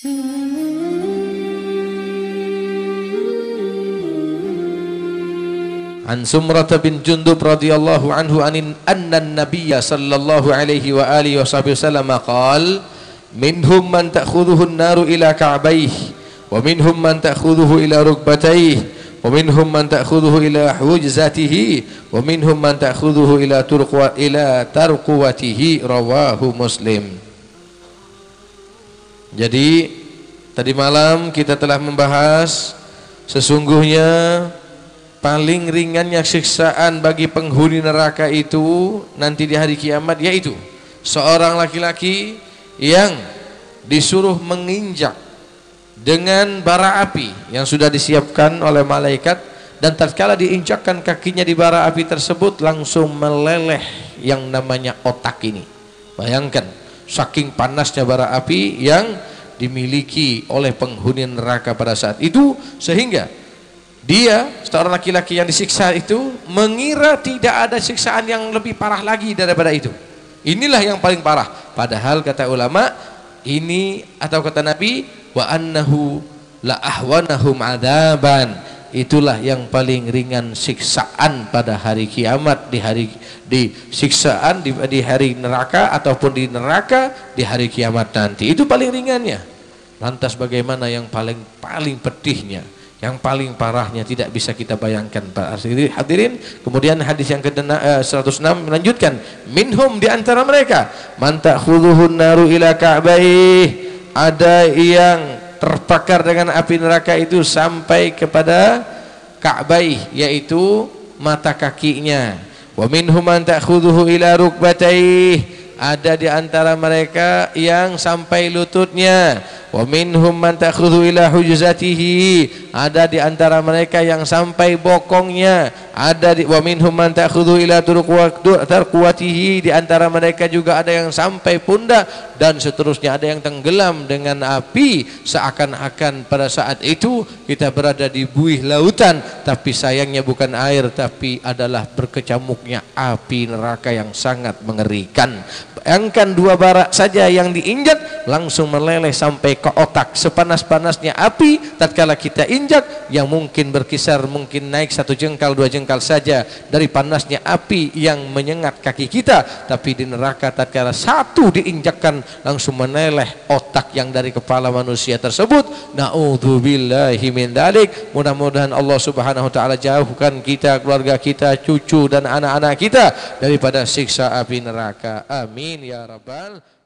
An Sumrah bin Jundub radhiyallahu anhu anin anna an-nabiy sallallahu alaihi wa alihi wasallam qala minhum man ta'khudhuhu an-naru ila ka'bayhi wa minhum man ta'khudhuhu ila rukbatayhi wa minhum man ta'khudhuhu ila hujzatihi wa minhum man ta'khudhuhu ila turqa jadi tadi malam kita telah membahas sesungguhnya paling ringannya siksaan bagi penghuni neraka itu nanti di hari kiamat yaitu seorang laki-laki yang disuruh menginjak dengan bara api yang sudah disiapkan oleh malaikat dan tatkala diinjakkan kakinya di bara api tersebut langsung meleleh yang namanya otak ini. Bayangkan saking panasnya bara api yang dimiliki oleh penghuni neraka pada saat itu sehingga dia, seorang laki-laki yang disiksa itu mengira tidak ada siksaan yang lebih parah lagi daripada itu. Inilah yang paling parah. Padahal kata ulama, ini atau kata Nabi, wa annahu la ahwanahum adaban. Itulah yang paling ringan siksaan pada hari kiamat di hari di siksaan di, di hari neraka ataupun di neraka di hari kiamat nanti. Itu paling ringannya. Lantas bagaimana yang paling paling pedihnya? yang paling parahnya tidak bisa kita bayangkan Pak hadirin kemudian hadis yang ke-106 eh, melanjutkan minhum di antara mereka man ta'khudhuhun naru ila ka'baih ada yang terbakar dengan api neraka itu sampai kepada ka'baih yaitu mata kakinya. Wa minhum man ta'khudhuhu ila rukbataih ada di antara mereka yang sampai lututnya wa minhum man ta'khudhu ila hujzatihi ada di antara mereka yang sampai bokongnya. Ada di wa minhum man ta'khudhu ila tarquwatihi di antara mereka juga ada yang sampai pundak. Dan seterusnya ada yang tenggelam dengan api. Seakan-akan pada saat itu kita berada di buih lautan. Tapi sayangnya bukan air tapi adalah berkecamuknya api neraka yang sangat mengerikan. Bayangkan dua barak saja yang diinjak langsung meleleh sampai ke otak sepanas-panasnya api tatkala kita injak yang mungkin berkisar mungkin naik satu jengkal dua jengkal saja dari panasnya api yang menyengat kaki kita tapi di neraka tatkala satu diinjakkan langsung meneleh otak yang dari kepala manusia tersebut. Naudzubillahi min dalik. Mudah-mudahan Allah Subhanahu wa taala jauhkan kita keluarga kita cucu dan anak-anak kita daripada siksa api neraka. Amin ya rabbal